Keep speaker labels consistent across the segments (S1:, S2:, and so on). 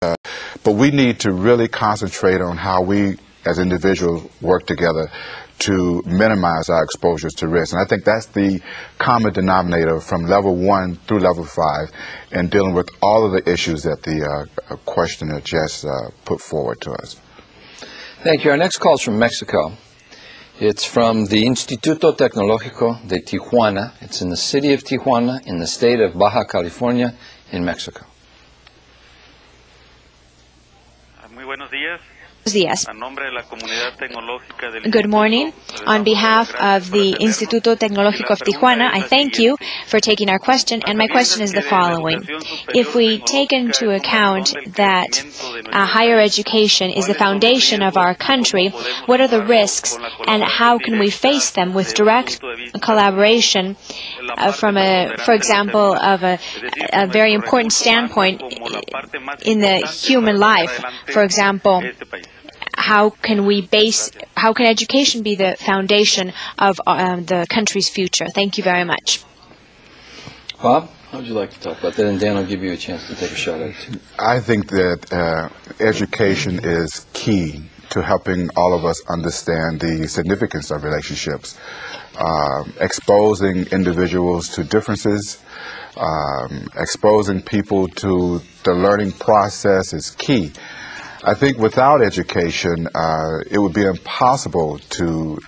S1: Uh, but we need to really concentrate on how we, as individuals, work together to minimize our exposures to risk. And I think that's the common denominator from level one through level five in dealing with all of the issues that the uh, questioner just uh, put forward to us.
S2: Thank you. Our next call is from Mexico. It's from the Instituto Tecnológico de Tijuana. It's in the city of Tijuana, in the state of Baja California, in Mexico.
S3: Buenos días.
S4: Días. Good morning. On behalf of the Instituto Tecnológico of Tijuana, I thank you for taking our question, and my question is the following. If we take into account that uh, higher education is the foundation of our country, what are the risks and how can we face them with direct collaboration uh, from a, for example, of a, a very important standpoint in the human life? For example, how can we base, how can education be the foundation of um, the country's future? Thank you very much.
S2: Bob, how would you like to talk about that? And Dan will give you a chance to take a shot at it.
S1: I think that uh, education is key to helping all of us understand the significance of relationships. Uh, exposing individuals to differences, um, exposing people to the learning process is key. I think without education, uh, it would be impossible to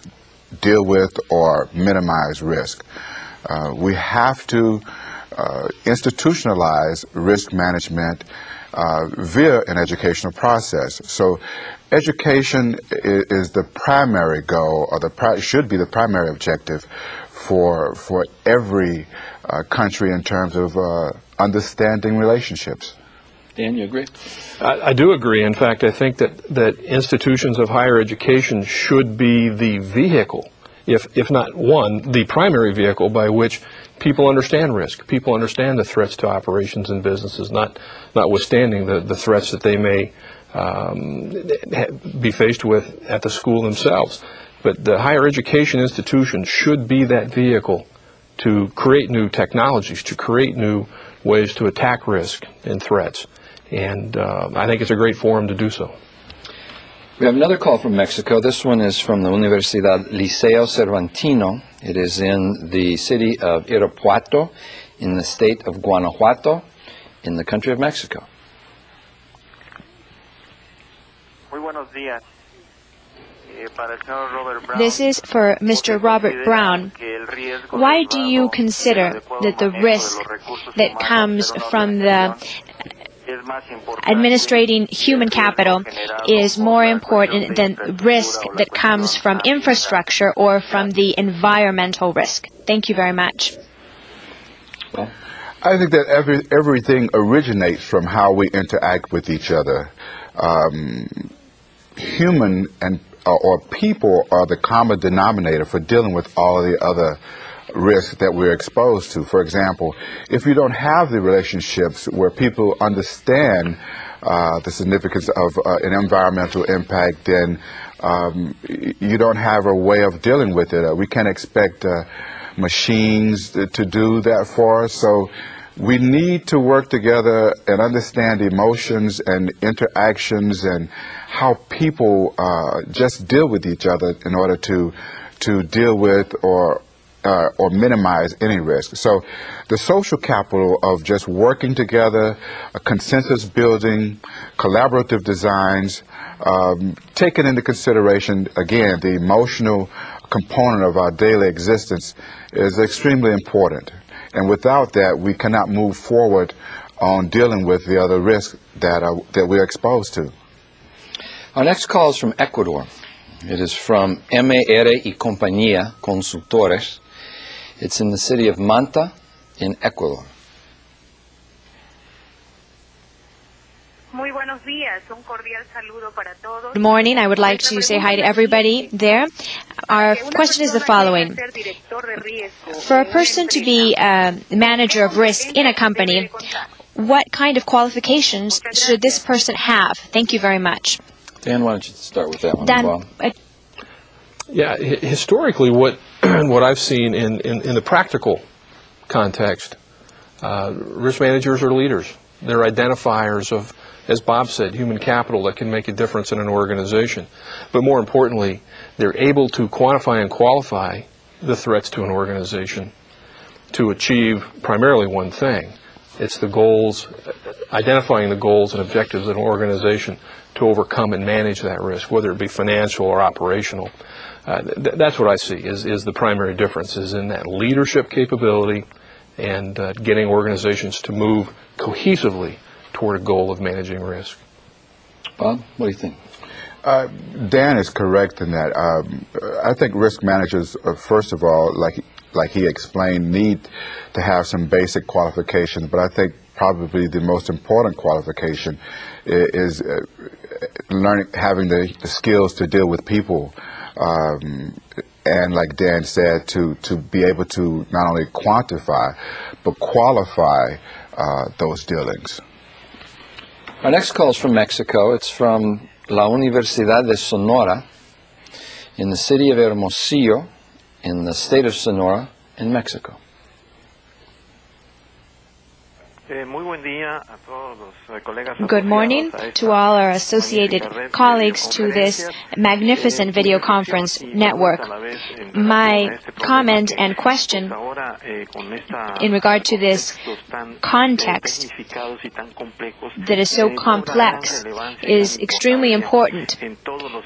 S1: deal with or minimize risk. Uh, we have to uh, institutionalize risk management uh, via an educational process. So education is, the primary goal, or the pri should be the primary objective for, for every uh, country in terms of uh, understanding relationships.
S2: Dan, you agree?
S5: I, I, do agree. In fact, I think that, that institutions of higher education should be the vehicle, if, if not one, the primary vehicle by which people understand risk. People understand the threats to operations and businesses, not notwithstanding the, the threats that they may um, be faced with at the school themselves. But the higher education institution should be that vehicle to create new technologies, to create new ways to attack risk and threats. And uh, I think it's a great forum to do so.
S2: We have another call from Mexico. This one is from the Universidad Liceo Cervantino. It is in the city of Irapuato, in the state of Guanajuato, in the country of Mexico.
S4: Eh, this is for Mr. Robert Brown. Why do you consider that the risk that comes from the administrating human capital is more important than risk that comes from infrastructure or from the environmental risk. Thank you very much.
S1: I think that every, everything originates from how we interact with each other. Um, human and uh, or people are the common denominator for dealing with all the other risks that we're exposed to. For example, if you don't have the relationships where people understand uh, the significance of uh, an environmental impact, then um, you don't have a way of dealing with it. Uh, we can't expect uh, machines to, to do that for us. So we need to work together and understand emotions and interactions and how people uh, just deal with each other in order to to deal with or uh, or minimize any risk. So the social capital of just working together, a consensus building, collaborative designs, um, taking into consideration, again, the emotional component of our daily existence is extremely important. And without that, we cannot move forward on dealing with the other risks that, are, that we're exposed to.
S2: Our next call is from Ecuador. It is from MR y Compañía Consultores. It's in the city of Manta in Ecuador.
S4: Good morning. I would like to say hi to everybody there. Our question is the following. For a person to be a manager of risk in a company, what kind of qualifications should this person have? Thank you very much.
S2: Dan, why don't you start with that one, Dan, uh,
S5: yeah, historically, what what I've seen in, in, in the practical context, uh, risk managers are leaders. They're identifiers of as Bob said, human capital that can make a difference in an organization. But more importantly, they're able to quantify and qualify the threats to an organization to achieve primarily one thing. It's the goals, identifying the goals and objectives of an organization to overcome and manage that risk, whether it be financial or operational. Uh, th- that's what I see is, is the primary difference is in that leadership capability and uh, getting organizations to move cohesively toward a goal of managing risk.
S2: Bob, what do you think?
S1: Uh, Dan is correct in that. Um, I think risk managers, uh, first of all, like like he explained, need to have some basic qualifications. But I think probably the most important qualification is, is uh, learning, having the, the, skills to deal with people. Um, and like Dan said, to, to be able to not only quantify, but qualify uh, those dealings.
S2: Our next call is from Mexico. It's from La Universidad de Sonora in the city of Hermosillo in the state of Sonora in Mexico.
S4: Good morning to all our associated colleagues to this magnificent video conference network. My comment and question
S3: eh,
S4: in regard to this context that is so complex is extremely important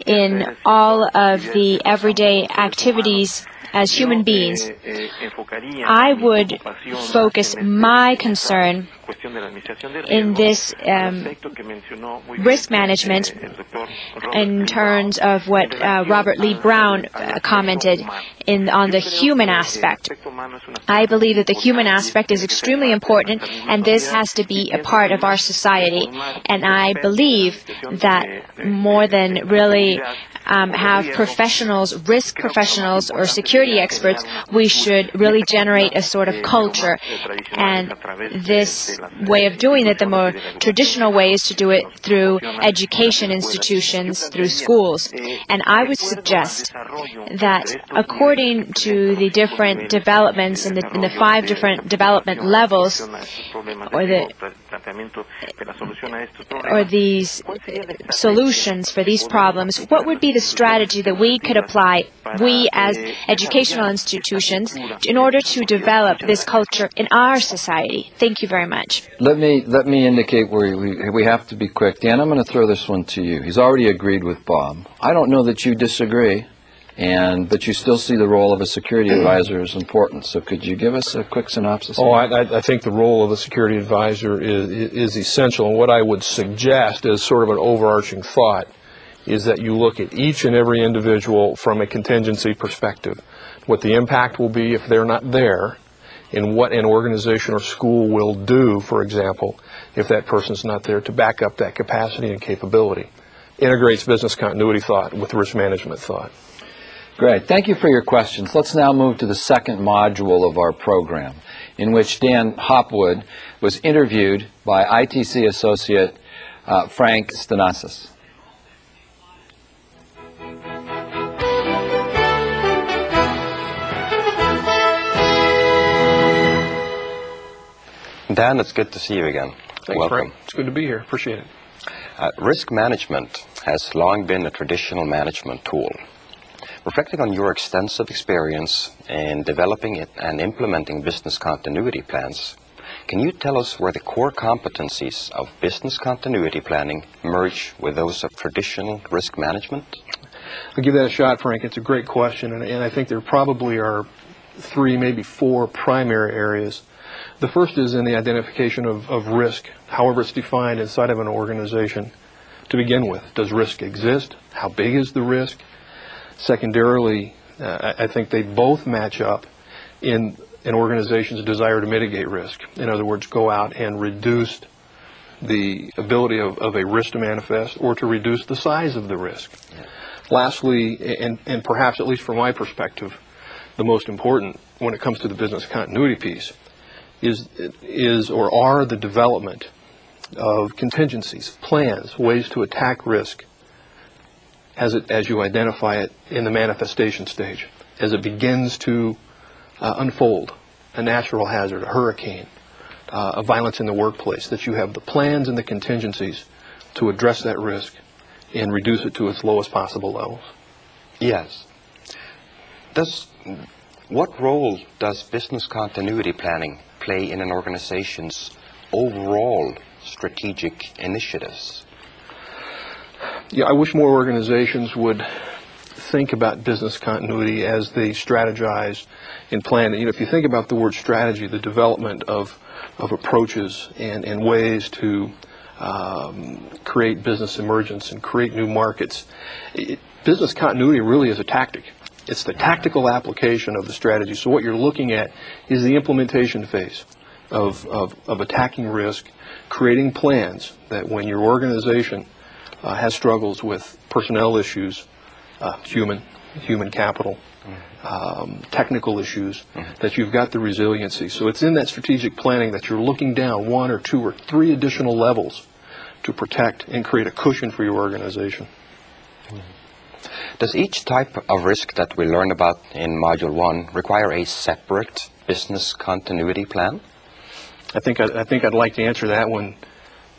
S4: in all of the everyday activities as human beings, I would focus my concern in this um, risk management in terms of what uh, Robert Lee Brown uh, commented in, on the human aspect. I believe that the human aspect is extremely important, and this has to be a part of our society. And I believe that more than really um, have professionals, risk professionals or security experts, we should really generate a sort of culture. And this way of doing it, the more traditional way is to do it through education institutions, through schools. And I would suggest that according to the different developments in the, in the five different development levels, or the or these solutions for these problems, what would be the strategy that we could apply, we as educational institutions, in order to develop this culture in our society? Thank you very much.
S2: Let me let me indicate where we we have to be quick. Dan, I'm going to throw this one to you. He's already agreed with Bob. I don't know that you disagree and but you still see the role of a security mm. advisor as important. So could you give us a quick synopsis?
S5: Oh, I, I, think the role of a security advisor is, is essential, and what I would suggest as sort of an overarching thought is that you look at each and every individual from a contingency perspective, what the impact will be if they're not there, and what an organization or school will do, for example, if that person's not there to back up that capacity and capability. Integrates business continuity thought with risk management thought.
S2: Great. Thank you for your questions. Let's now move to the second module of our program, in which Dan Hopwood was interviewed by ITC associate uh, Frank Stanasis.
S6: Dan, it's good to see you again.
S5: Thanks,
S6: Welcome.
S5: Frank. It's good to be here. Appreciate it.
S6: Uh, risk management has long been a traditional management tool. Reflecting on your extensive experience in developing and implementing business continuity plans, can you tell us where the core competencies of business continuity planning merge with those of traditional risk management?
S5: I'll give that a shot, Frank. It's a great question, and, and I think there probably are three, maybe four primary areas. The first is in the identification of, of risk, however it's defined inside of an organization. To begin with, does risk exist? How big is the risk? Secondarily, uh, I think they both match up in an organization's desire to mitigate risk. In other words, go out and reduce the ability of, of a risk to manifest or to reduce the size of the risk. Yeah. Lastly, and, and perhaps at least from my perspective, the most important when it comes to the business continuity piece is, is or are the development of contingencies, plans, ways to attack risk as, it, as you identify it in the manifestation stage, as it begins to uh, unfold, a natural hazard, a hurricane, uh, a violence in the workplace, that you have the plans and the contingencies to address that risk and reduce it to its lowest possible levels.
S6: Yes. Does what role does business continuity planning play in an organization's overall strategic initiatives?
S5: Yeah, I wish more organizations would think about business continuity as they strategize and plan. You know, if you think about the word strategy, the development of of approaches and, and ways to um, create business emergence and create new markets. It, business continuity really is a tactic. It's the tactical application of the strategy. So what you're looking at is the implementation phase of, of, of attacking risk, creating plans that when your organization uh, has struggles with personnel issues, uh, human, human capital, um, technical issues, mm-hmm. that you've got the resiliency. So it's in that strategic planning that you're looking down one or two or three additional levels to protect and create a cushion for your organization.
S6: Mm-hmm. Does each type of risk that we learned about in Module 1 require a separate business continuity plan?
S5: I think, I, I think I'd like to answer that one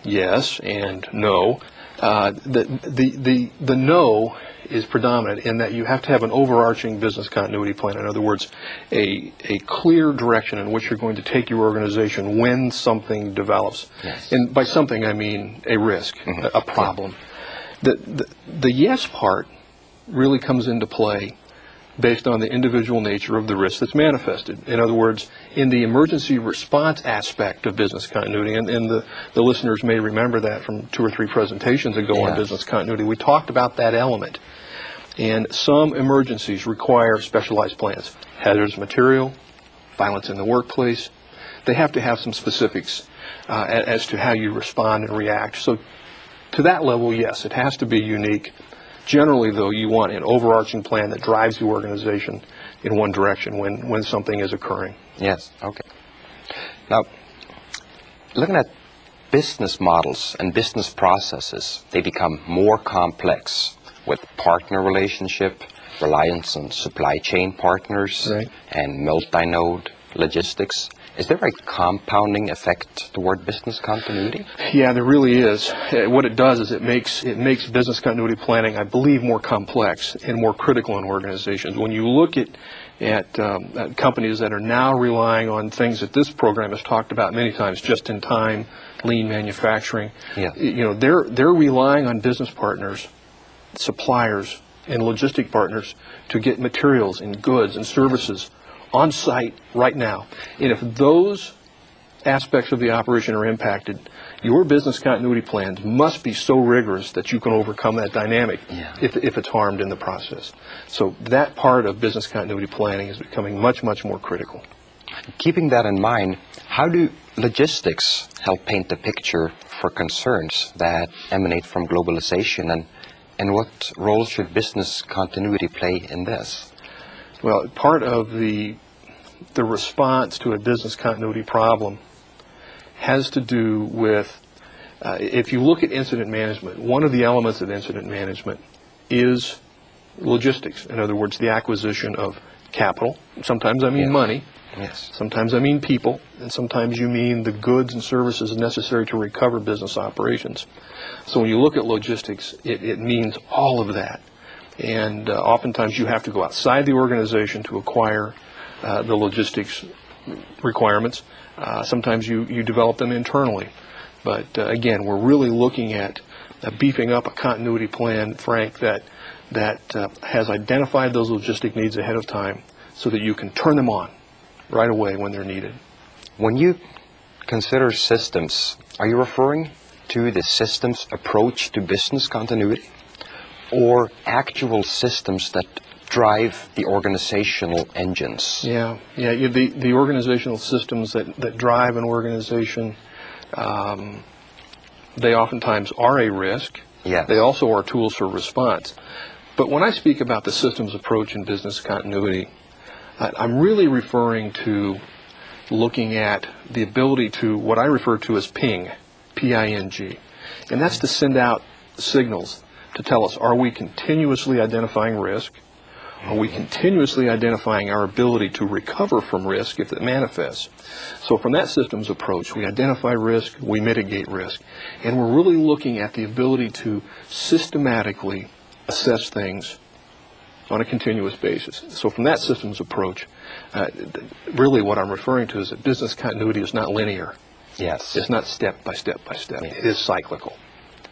S5: yes and no. Uh, the, the, the, the no is predominant in that you have to have an overarching business continuity plan. In other words, a, a clear direction in which you're going to take your organization when something develops. Yes. And by something, I mean a risk, mm-hmm. a, a, problem. The, the, the yes part really comes into play based on the individual nature of the risk that's manifested. In other words, in the emergency response aspect of business continuity, and, and the, the listeners may remember that from two or three presentations ago on business continuity, we talked about that element. And some emergencies require specialized plans. Hazardous material, violence in the workplace, they have to have some specifics uh, as to how you respond and react. So to that level, yes, it has to be unique Generally, though, you want an overarching plan that drives the organization in one direction when, when something is occurring.
S6: Yes, okay. Now, looking at business models and business processes, they become more complex with partner relationship, reliance on supply chain partners, right. and multi-node logistics. Is there a compounding effect toward business continuity?
S5: Yeah, there really is. Uh, what it does is it makes it makes business continuity planning, I believe, more complex and more critical in organizations. When you look at at, um, at companies that are now relying on things that this program has talked about many times, just in time, lean manufacturing. Yeah. You know, they're they're relying on business partners, suppliers, and logistic partners to get materials and goods and services on site right now. And if those aspects of the operation are impacted, your business continuity plans must be so rigorous that you can overcome that dynamic yeah. if, if it's harmed in the process. So that part of business continuity planning is becoming much, much more critical.
S6: Keeping that in mind, how do logistics help paint the picture for concerns that emanate from globalization and, and what role should business continuity play in this?
S5: Well, part of the the response to a business continuity problem has to do with uh, if you look at incident management, one of the elements of incident management is logistics. In other words, the acquisition of capital. Sometimes I mean yes. money. Yes. Sometimes I mean people, and sometimes you mean the goods and services necessary to recover business operations. So when you look at logistics, it, it means all of that. And uh, oftentimes you have to go outside the organization to acquire uh, the logistics requirements. Uh, sometimes you, you develop them internally. But uh, again, we're really looking at uh, beefing up a continuity plan, Frank, that, that uh, has identified those logistic needs ahead of time so that you can turn them on right away when they're needed.
S6: When you consider systems, are you referring to the systems approach to business continuity or actual systems that drive the organizational engines.
S5: Yeah, yeah. The the organizational systems that that drive an organization, um, they oftentimes are a risk. Yeah. They also are tools for response. But when I speak about the systems approach in business continuity, I'm really referring to looking at the ability to what I refer to as ping, P-I-N-G, and that's to send out signals to tell us are we continuously identifying risk Are we continuously identifying our ability to recover from risk if it manifests? So from that systems approach, we identify risk, we mitigate risk, and we're really looking at the ability to systematically assess things on a continuous basis. So from that systems approach, uh, really what I'm referring to is that business continuity is not linear.
S6: Yes.
S5: It's not step by step by step.
S6: Yes.
S5: It is cyclical.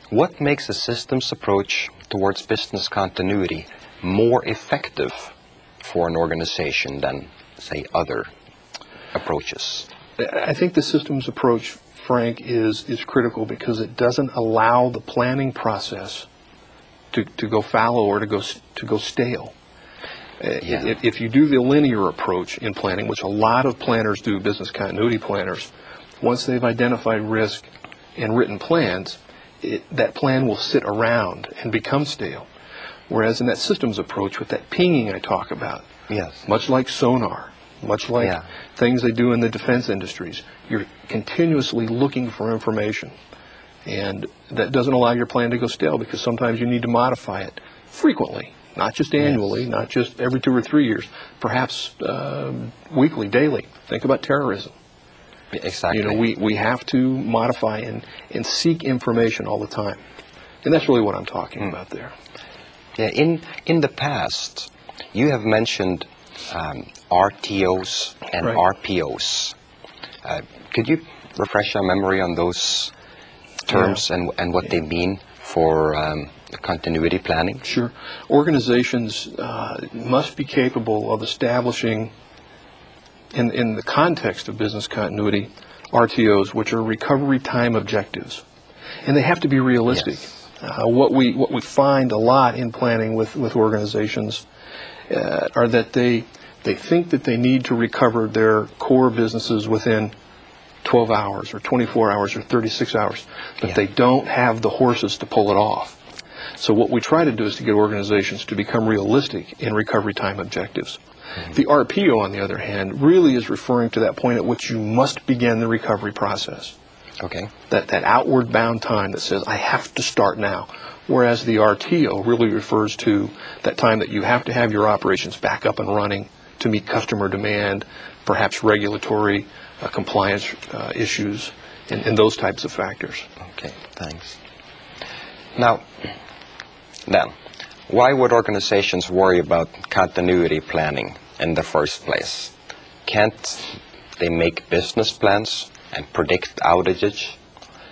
S6: What makes a systems approach towards business continuity more effective for an organization than, say, other approaches?
S5: I think the systems approach, Frank, is, is critical because it doesn't allow the planning process to, to go fallow or to go, to go stale. Uh,
S6: Yeah.
S5: If, if you do the linear approach in planning, which a lot of planners do, business continuity planners, once they've identified risk and written plans, it, that plan will sit around and become stale. Whereas in that systems approach with that pinging I talk about,
S6: Yes.
S5: much like sonar, much like
S6: Yeah.
S5: things they do in the defense industries. You're continuously looking for information. And that doesn't allow your plan to go stale because sometimes you need to modify it frequently, not just annually, not just every two or three years, perhaps uh, weekly, daily. Think about terrorism.
S6: Exactly.
S5: You know, we, we have to modify and, and seek information all the time. And that's really what I'm talking about there.
S6: Yeah, in in the past, you have mentioned um, RTOs and
S5: Right.
S6: RPOs. Uh, could you refresh our memory on those terms and and what they mean for um, continuity planning?
S5: Sure. Organizations uh, must be capable of establishing, in, in the context of business continuity, RTOs, which are recovery time objectives. And they have to be realistic.
S6: Yes.
S5: Uh, what, we, what we find a lot in planning with, with organizations uh, are that they, they think that they need to recover their core businesses within 12 hours or 24 hours or 36 hours, but
S6: Yeah.
S5: they don't have the horses to pull it off. So what we try to do is to get organizations to become realistic in recovery time objectives. The RPO, on the other hand, really is referring to that point at which you must begin the recovery process.
S6: Okay.
S5: That, that outward bound time that says, I have to start now. Whereas the RTO really refers to that time that you have to have your operations back up and running to meet customer demand, perhaps regulatory uh, compliance uh, issues, and, and those types of factors.
S6: Okay. Thanks. Now, then, why would organizations worry about continuity planning in the first place? Can't they make business plans and predict outages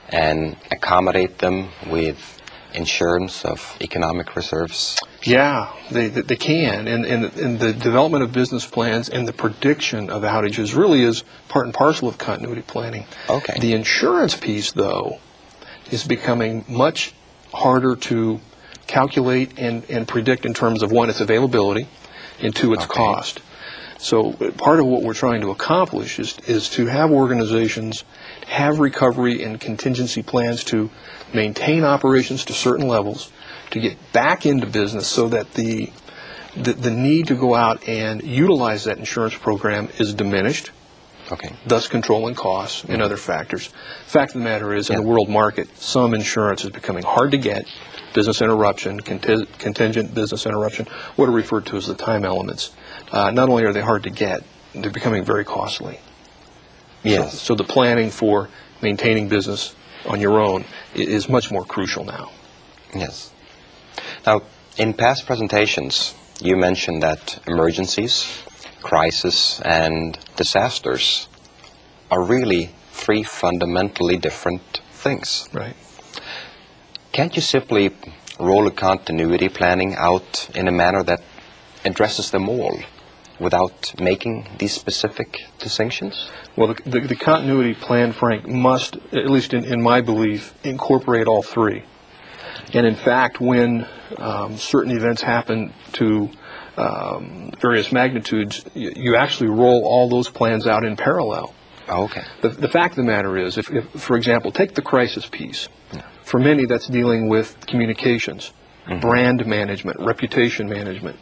S6: and accommodate them with insurance of economic reserves?
S5: Yeah, they, they can. And, and, and the development of business plans and the prediction of outages really is part and parcel of continuity planning.
S6: Okay.
S5: The insurance piece, though, is becoming much harder to calculate and, and predict in terms of one, its availability, and two, its
S6: Okay.
S5: cost. So part of what we're trying to accomplish is, is to have organizations have recovery and contingency plans to maintain operations to certain levels, to get back into business so that the, the, the need to go out and utilize that insurance program is diminished,
S6: Okay.
S5: thus controlling costs and mm-hmm. other factors. Fact of the matter is, in the world market, some insurance is becoming hard to get. Business interruption, conti- contingent business interruption, what are referred to as the time elements. Uh, not only are they hard to get, they're becoming very costly.
S6: Yes.
S5: So the planning for maintaining business on your own is much more crucial now.
S6: Yes. Now, in past presentations, you mentioned that emergencies, crisis, and disasters are really three fundamentally different things.
S5: Right.
S6: Can't you simply roll a continuity planning out in a manner that addresses them all without making these specific distinctions?
S5: Well, the, the, the continuity plan, Frank, must, at least in, in my belief, incorporate all three. And in fact, when um, certain events happen to um, various magnitudes, you, you actually roll all those plans out in parallel.
S6: Oh, okay.
S5: The, the fact of the matter is, if, if, for example, take the crisis piece. For many, that's dealing with communications, mm-hmm. brand management, reputation management.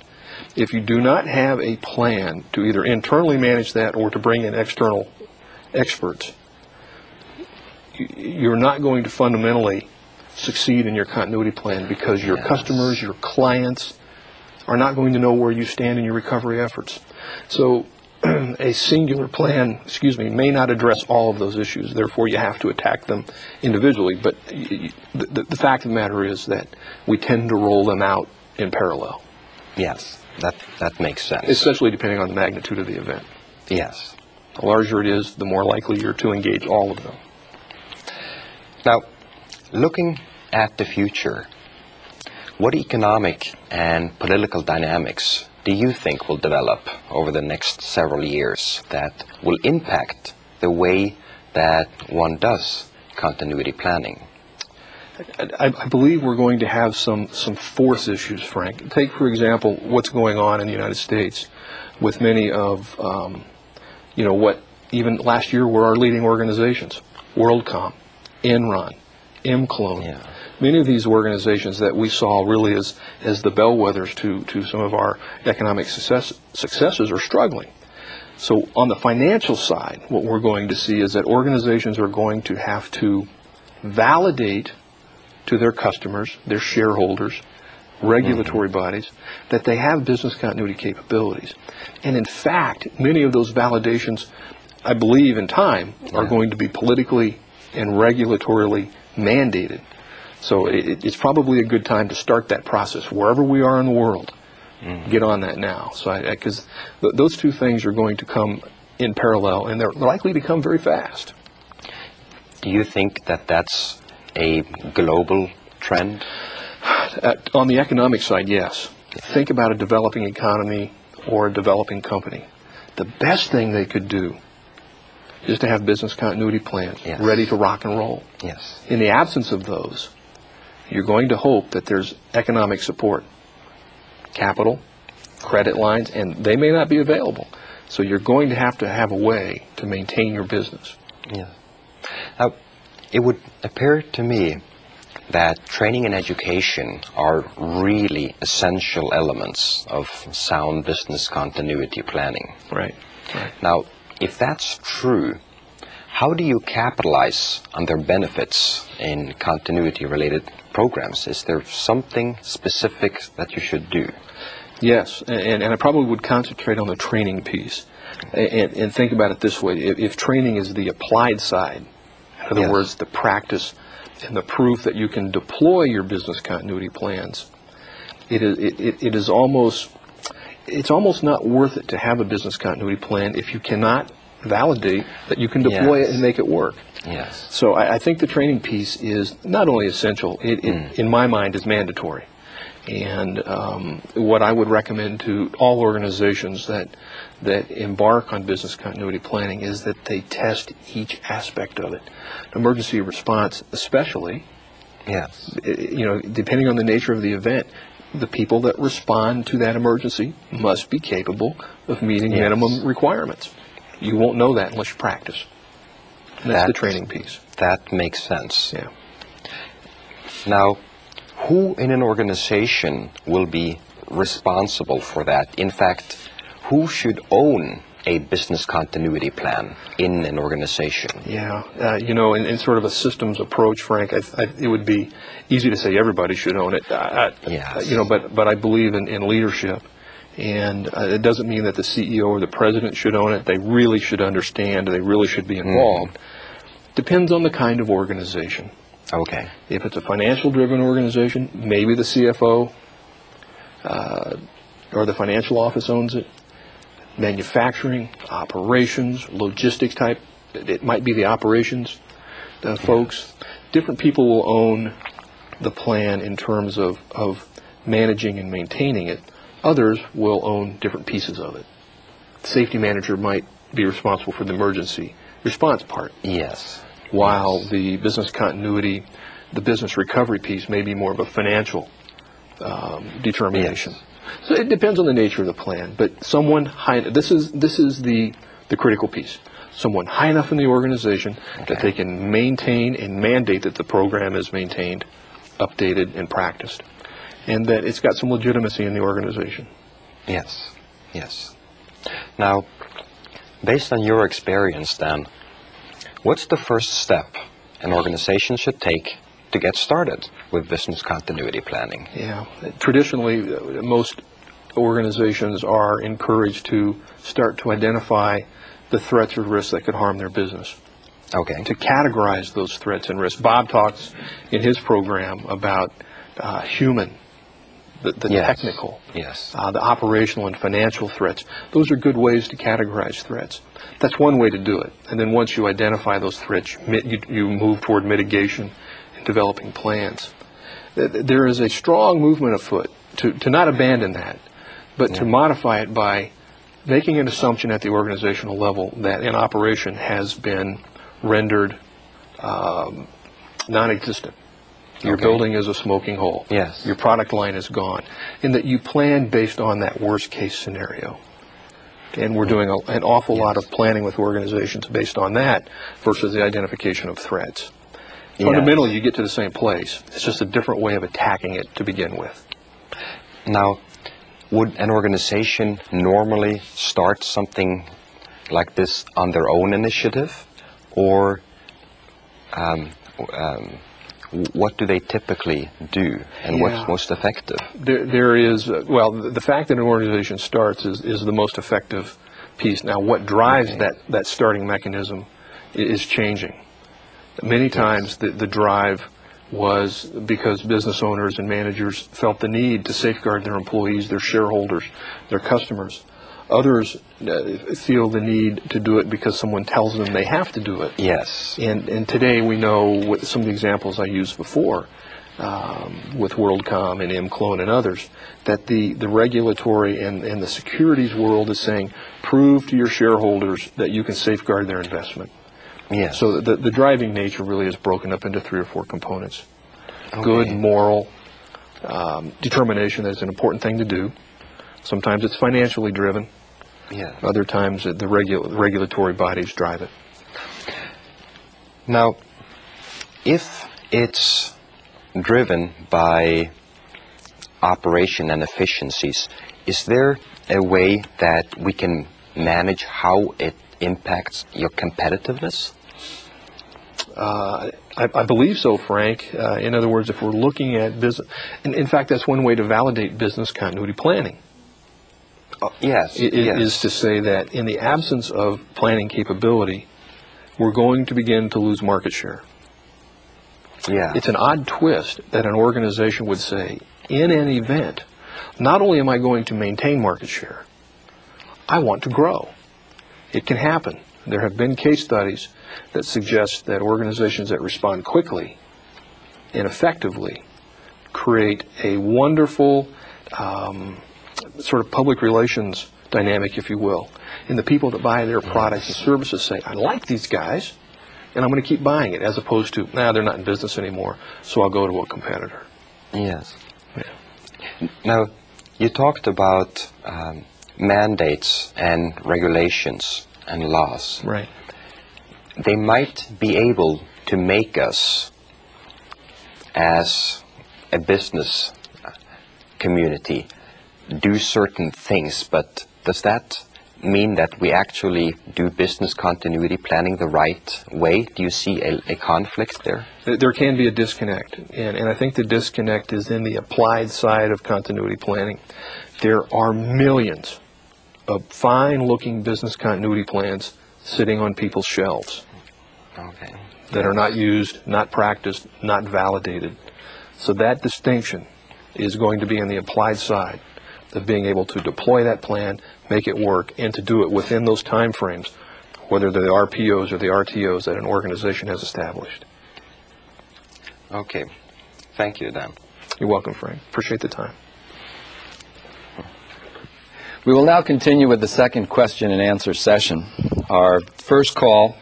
S5: If you do not have a plan to either internally manage that or to bring in external experts, you're not going to fundamentally succeed in your continuity plan because your
S6: Yes.
S5: customers, your clients are not going to know where you stand in your recovery efforts. So a singular plan, excuse me, may not address all of those issues. Therefore, you have to attack them individually. But the, the, fact of the matter is that we tend to roll them out in parallel.
S6: Yes, that that makes sense.
S5: Especially depending on the magnitude of the event.
S6: Yes.
S5: The larger it is, the more likely you're to engage all of them.
S6: Now, looking at the future, what economic and political dynamics do you think will develop over the next several years that will impact the way that one does continuity planning?
S5: I, I, believe we're going to have some, some force issues, Frank. Take, for example, what's going on in the United States with many of, um, you know, what even last year were our leading organizations WorldCom, Enron, ImClone. Yeah. Many of these organizations that we saw really as, as the bellwethers to, to some of our economic success, successes are struggling. So on the financial side, what we're going to see is that organizations are going to have to validate to their customers, their shareholders, regulatory mm-hmm. bodies, that they have business continuity capabilities. And in fact, many of those validations, I believe in time, are going to be politically and regulatorily mandated. So it, it's probably a good time to start that process wherever we are in the world. Mm-hmm. Get on that now. So because th- those two things are going to come in parallel, and they're likely to come very fast.
S6: Do you think that that's a global trend?
S5: At, on the economic side, yes. Think about a developing economy or a developing company. The best thing they could do is to have business continuity plans yes. ready to rock and roll.
S6: Yes.
S5: In the absence of those, you're going to hope that there's economic support, capital, credit lines, and they may not be available. So you're going to have to have a way to maintain your business.
S6: Yeah. Now, it would appear to me that training and education are really essential elements of sound business continuity planning.
S5: Right. right.
S6: Now, if that's true, how do you capitalize on their benefits in continuity related programs? Is there something specific that you should do?
S5: Yes, and, and I probably would concentrate on the training piece and, and think about it this way. If, if, training is the applied side, in other yes. words, the practice and the proof that you can deploy your business continuity plans, it is, it, it is almost it's almost not worth it to have a business continuity plan if you cannot validate that you can deploy yes. it and make it work.
S6: Yes.
S5: So I, I, think the training piece is not only essential, it, it mm. in my mind is mandatory. And um, what I would recommend to all organizations that that embark on business continuity planning is that they test each aspect of it. Emergency response, especially.
S6: Yes.
S5: You know, depending on the nature of the event, the people that respond to that emergency must be capable of meeting yes. minimum requirements. You won't know that unless you practice. And that's, the training piece.
S6: That makes sense.
S5: Yeah.
S6: Now, who in an organization will be responsible for that? In fact, who should own a business continuity plan in an organization?
S5: Yeah, uh, you know, in, in, sort of a systems approach, Frank, I, I, it would be easy to say everybody should own it. Uh,
S6: yes.
S5: You know, but but I believe in, in leadership, and uh, it doesn't mean that the CEO or the president should own it. They really should understand. They really should be involved. Mm. Depends on the kind of organization.
S6: Okay.
S5: If it's a financial-driven organization, maybe the CFO uh, or the financial office owns it manufacturing, operations, logistics type. It might be the operations uh, folks. Different people will own the plan in terms of, of managing and maintaining it. Others will own different pieces of it. The safety manager might be responsible for the emergency response part.
S6: Yes.
S5: While
S6: yes.
S5: the business continuity, the business recovery piece may be more of a financial um, determination. Yes. So it depends on the nature of the plan, but someone high, this is, this is the, the critical piece. Someone high enough in the organization okay. that they can maintain and mandate that the program is maintained, updated, and practiced. And that it's got some legitimacy in the organization.
S6: Yes, yes. Now, based on your experience then, what's the first step an organization should take to get started with business continuity planning?
S5: Yeah, traditionally, most organizations are encouraged to start to identify the threats or risks that could harm their business.
S6: Okay.
S5: To categorize those threats and risks. Bob talks in his program about uh, human, the, the
S6: Yes.
S5: technical,
S6: Yes.
S5: uh, the operational and financial threats. Those are good ways to categorize threats. That's one way to do it. And then once you identify those threats, you, you move toward mitigation and developing plans. Th- th- There is a strong movement afoot to, to not abandon that, but to modify it by making an assumption at the organizational level that an operation has been rendered um, non-existent. Your
S6: Okay.
S5: building is a smoking hole.
S6: Yes.
S5: Your product line is gone. And that you plan based on that worst case scenario. And we're doing a, an awful lot of planning with organizations based on that versus the identification of threats.
S6: Yes.
S5: Fundamentally, you get to the same place. It's just a different way of attacking it to begin with.
S6: Now, would an organization normally start something like this on their own initiative, or um, um, what do they typically do, and
S5: Yeah.
S6: what's most effective?
S5: There, there is, uh, well, the, the fact that an organization starts is, is the most effective piece. Now, what drives
S6: Okay.
S5: that, that starting mechanism is changing. Many times the, the drive was because business owners and managers felt the need to safeguard their employees, their shareholders, their customers. Others uh, feel the need to do it because someone tells them they have to do it.
S6: Yes.
S5: And, and today we know with some of the examples I used before um, with WorldCom and ImClone and others that the, the regulatory and, and the securities world is saying prove to your shareholders that you can safeguard their investment.
S6: Yes.
S5: So the, the driving nature really is broken up into three or four components. Good moral um, determination that it's an important thing to do. Sometimes it's financially driven.
S6: Yeah.
S5: Other times uh, the regu- regulatory bodies drive it.
S6: Now, if it's driven by operation and efficiencies, is there a way that we can manage how it impacts your competitiveness?
S5: Uh, I, I believe so, Frank. Uh, in other words, if we're looking at business, and in fact, that's one way to validate business continuity planning.
S6: Yes.
S5: i- i-
S6: yes.
S5: Is to say that in the absence of planning capability, we're going to begin to lose market share.
S6: yeah.
S5: It's an odd twist that an organization would say, in an event, not only am I going to maintain market share, I want to grow. It can happen. There have been case studies that suggest that organizations that respond quickly and effectively create a wonderful um, sort of public relations dynamic, if you will. And the people that buy their products and services say, I like these guys, and I'm going to keep buying it, as opposed to, nah, they're not in business anymore, so I'll go to a competitor.
S6: Yes.
S5: Yeah.
S6: Now, you talked about um, mandates and regulations and laws.
S5: Right.
S6: They might be able to make us, as a business community, do certain things, but does that mean that we actually do business continuity planning the right way? Do you see a, a conflict there?
S5: There can be a disconnect, and, and I think the disconnect is in the applied side of continuity planning. There are millions of fine looking business continuity plans sitting on people's shelves
S6: Okay.
S5: that are not used, not practiced, not validated. So that distinction is going to be in the applied side of being able to deploy that plan, make it work, and to do it within those time frames, whether they're the RPOs or the RTOs that an organization has established.
S6: Okay. Thank you, Dan.
S5: You're welcome, Frank. Appreciate the time.
S2: We will now continue with the second question and answer session. Our first call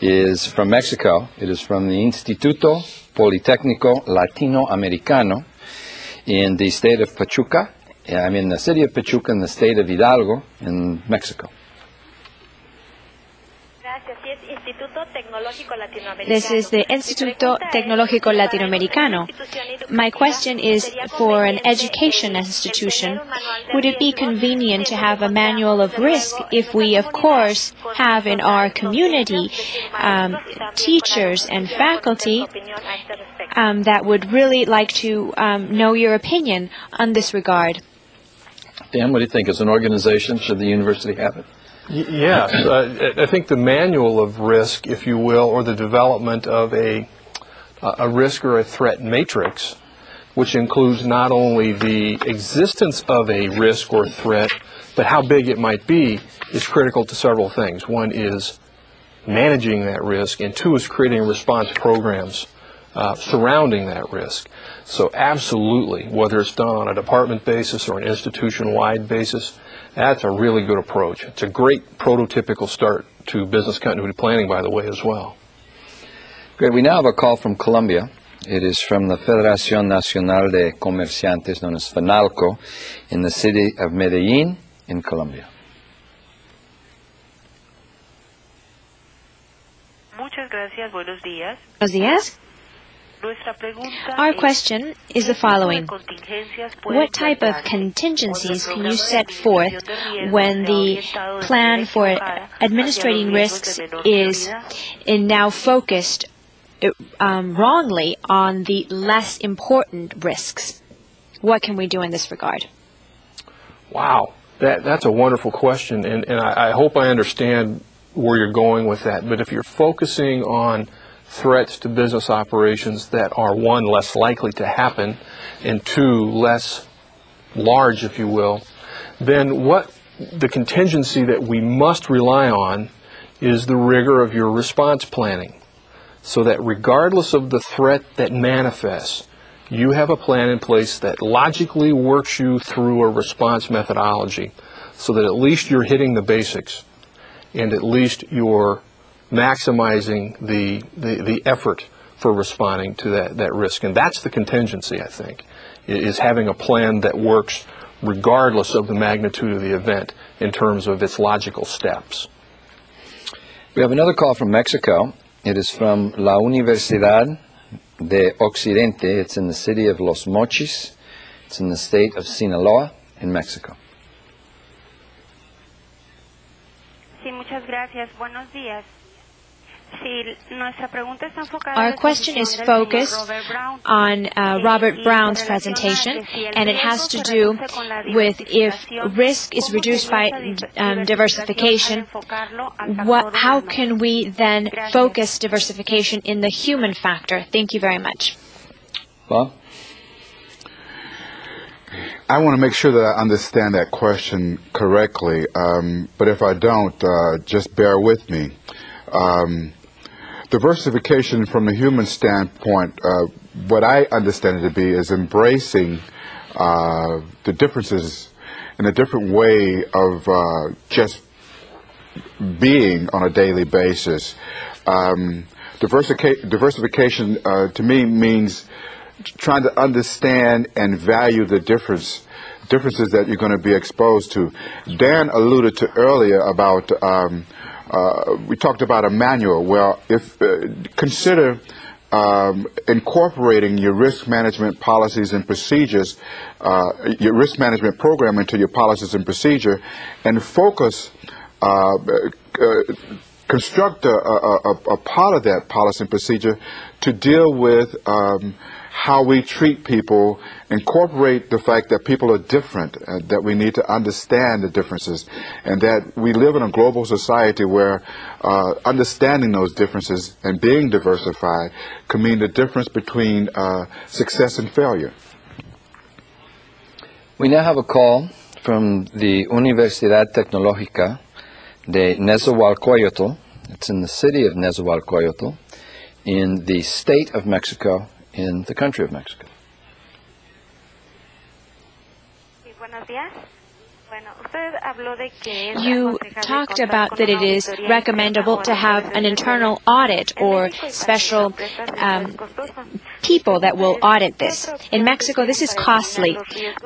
S2: is from Mexico. It is from the Instituto Politécnico Latinoamericano in the state of Pachuca. I'm in the city of Pachuca in the state of Hidalgo in Mexico.
S4: This is the Instituto Tecnológico Latinoamericano. My question is for an education institution. Would it be convenient to have a manual of risk if we, of course, have in our community um, teachers and faculty um, that would really like to um, know your opinion on this regard?
S2: Dan, what do you think? As an organization, should the university have it?
S5: Yes, uh, I think the manual of risk, if you will, or the development of a a risk or a threat matrix, which includes not only the existence of a risk or threat, but how big it might be, is critical to several things. One is managing that risk, and two is creating response programs uh, surrounding that risk. So absolutely, whether it's done on a department basis or an institution-wide basis, that's a really good approach. It's a great prototypical start to business continuity planning, by the way, as well.
S2: Great. We now have a call from Colombia. It is from the Federación Nacional de Comerciantes, known as FENALCO, in the city of Medellín, in Colombia.
S7: Muchas gracias. Buenos días.
S4: Buenos días. Our question is the following. What type of contingencies can you set forth when the plan for administrating risks is now focused um, wrongly on the less important risks? What can we do in this regard?
S5: Wow, that, that's a wonderful question, and, and I, I hope I understand where you're going with that. But if you're focusing on threats to business operations that are one, less likely to happen, and two, less large, if you will, then what the contingency that we must rely on is the rigor of your response planning. So that regardless of the threat that manifests, you have a plan in place that logically works you through a response methodology so that at least you're hitting the basics and at least you're maximizing the, the, the effort for responding to that, that risk. And that's the contingency, I think, is having a plan that works regardless of the magnitude of the event in terms of its logical steps.
S2: We have another call from Mexico. It is from La Universidad de Occidente. It's in the city of Los Mochis. It's in the state of Sinaloa in Mexico.
S7: Sí, muchas gracias. Buenos días.
S4: Our question is focused on uh, Robert Brown's presentation, and it has to do with if risk is reduced by um, diversification, what, how can we then focus diversification in the human factor? Thank you very much.
S2: Well,
S1: I want to make sure that I understand that question correctly, um, but if I don't, uh, just bear with me. Um, diversification from the human standpoint, uh, what I understand it to be is embracing uh, the differences in a different way of uh, just being on a daily basis. Um, diversica- diversification uh, to me means trying to understand and value the difference differences that you're going to be exposed to. Dan alluded to earlier about um, uh, we talked about a manual. Well, if uh, consider um, incorporating your risk management policies and procedures, uh, your risk management program into your policies and procedure, and focus, uh, uh, construct a, a, a, part of that policy and procedure to deal with um, how we treat people, incorporate the fact that people are different, uh, that we need to understand the differences, and that we live in a global society where uh, understanding those differences and being diversified can mean the difference between uh, success and failure.
S2: We now have a call from the Universidad Tecnológica de Nezahualcóyotl. It's in the city of Nezahualcóyotl in the state of Mexico in the country of Mexico.
S4: You talked about that it is recommendable to have an internal audit or special um, people that will audit this. In Mexico, this is costly.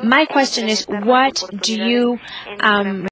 S4: My question is, what do you um,